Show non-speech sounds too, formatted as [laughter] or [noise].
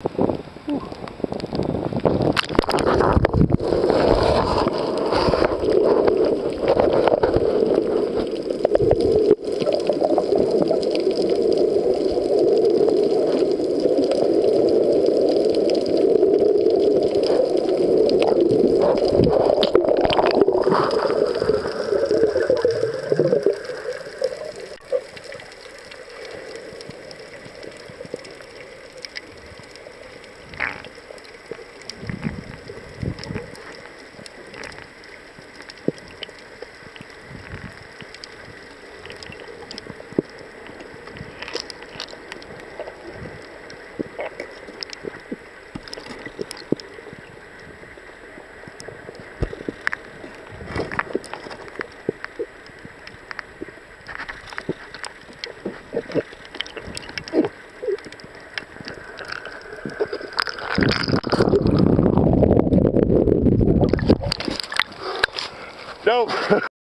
Whew. Nope. [laughs]